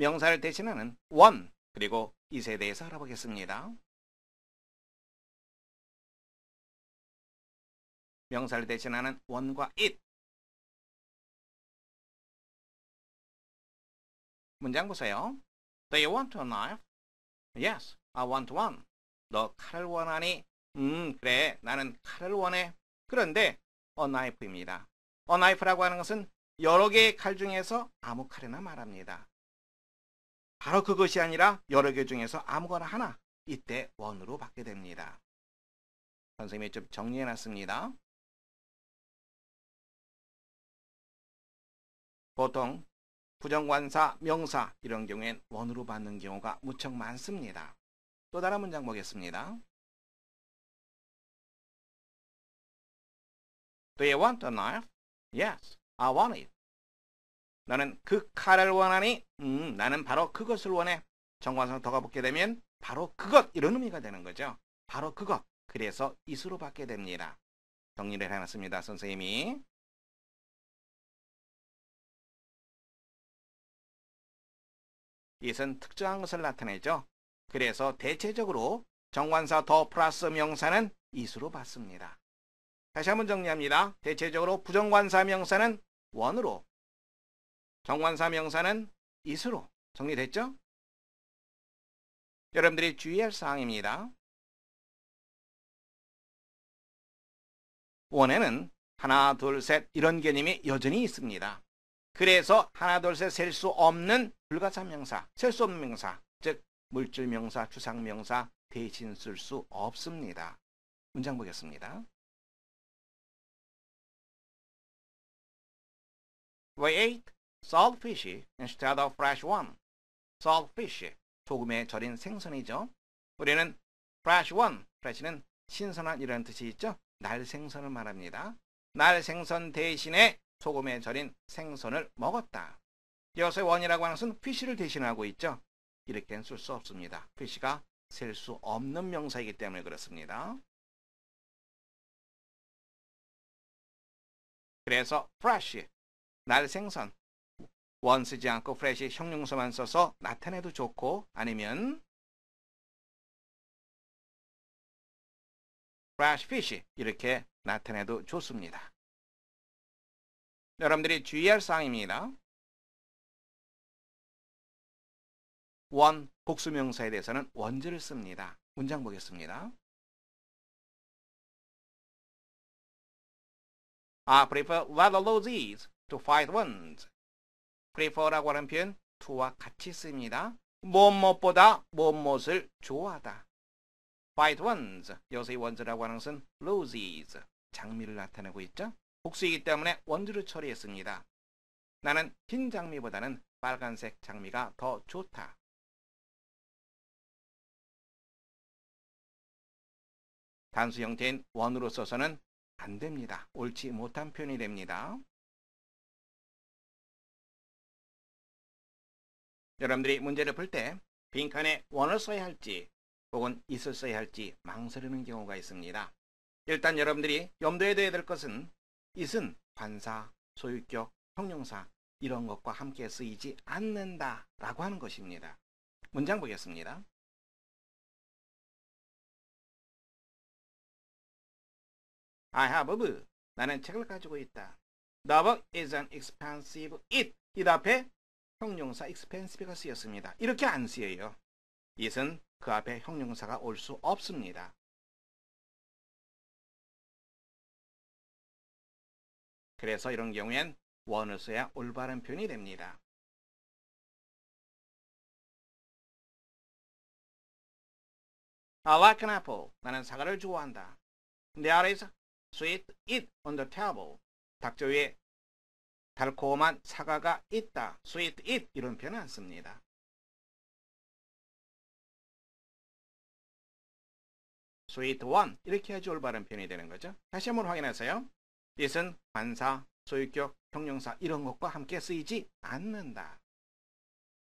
명사를 대신하는 원 그리고 이세 대해서 알아보겠습니다. 명사를 대신하는 원과 it 문장 보세요. Do you want a knife? Yes, I want one. 너 칼을 원하니? 음, 그래. 나는 칼을 원해. 그런데 a knife입니다. a knife라고 하는 것은 여러 개의 칼 중에서 아무 칼이나 말합니다. 바로 그것이 아니라 여러 개 중에서 아무거나 하나 이때 원으로 받게 됩니다. 선생님이 좀 정리해 놨습니다. 보통 부정관사, 명사 이런 경우엔 원으로 받는 경우가 무척 많습니다. 또 다른 문장 보겠습니다. Do you want a knife? Yes, I want it. 너는 그 칼을 원하니? 음, 나는 바로 그것을 원해. 정관상 더가 붙게 되면 바로 그것 이런 의미가 되는 거죠. 바로 그것. 그래서 이수로 받게 됩니다. 정리를 해놨습니다. 선생님이. 이것은 특정한 것을 나타내죠. 그래서 대체적으로 정관사 더 플러스 명사는 이수로 받습니다. 다시 한번 정리합니다. 대체적으로 부정관사 명사는 원으로, 정관사 명사는 이수로 정리됐죠? 여러분들이 주의할 사항입니다. 원에는 하나, 둘, 셋 이런 개념이 여전히 있습니다. 그래서 하나, 둘, 셋 셀 수 없는 불가사 명사, 셀 수 없는 명사, 즉 물질 명사, 추상 명사 대신 쓸 수 없습니다. 문장 보겠습니다. We ate salt fish instead of fresh one. salt fish, 소금에 절인 생선이죠. 우리는 fresh one, fresh는 신선한 이라는 뜻이 있죠. 날 생선을 말합니다. 날 생선 대신에 소금에 절인 생선을 먹었다. 여기서 원이라고 하는 것은 fish를 대신하고 있죠. 이렇게는 쓸 수 없습니다. fish가 셀 수 없는 명사이기 때문에 그렇습니다. 그래서 fresh, 날 생선, 원 쓰지 않고 fresh 형용사만 써서 나타내도 좋고 아니면 fresh fish 이렇게 나타내도 좋습니다. 여러분들이 주의할 사항입니다. 원, 복수명사에 대해서는 원제를 씁니다. 문장 보겠습니다. I prefer rather loses to fight ones. Prefer라고 하는 표현 to와 같이 씁니다. 무엇보다 무엇을 좋아하다. fight ones. 여기서 이 원즈라고 하는 것은 loses. 장미를 나타내고 있죠. 복수이기 때문에 원주를 처리했습니다. 나는 흰 장미보다는 빨간색 장미가 더 좋다. 단수 형태인 원으로 써서는 안 됩니다. 옳지 못한 표현이 됩니다. 여러분들이 문제를 풀 때 빈칸에 원을 써야 할지 혹은 있을 써야 할지 망설이는 경우가 있습니다. 일단 여러분들이 염두에 둬야 될 것은 it은 관사, 소유격, 형용사 이런 것과 함께 쓰이지 않는다 라고 하는 것입니다. 문장 보겠습니다. I have a book. 나는 책을 가지고 있다. The book is an expensive it. 이 앞에 형용사 expensive가 쓰였습니다. 이렇게 안 쓰여요. it은 그 앞에 형용사가 올 수 없습니다. 그래서 이런 경우엔 원을 써야 올바른 표현이 됩니다. I like an apple. 나는 사과를 좋아한다. There is sweet it on the table. 닥저 위에 달콤한 사과가 있다. sweet it 이런 표현 안 씁니다. sweet one 이렇게 해야지 올바른 표현이 되는 거죠. 다시 한번 확인하세요. it은 관사, 소유격, 형용사 이런 것과 함께 쓰이지 않는다.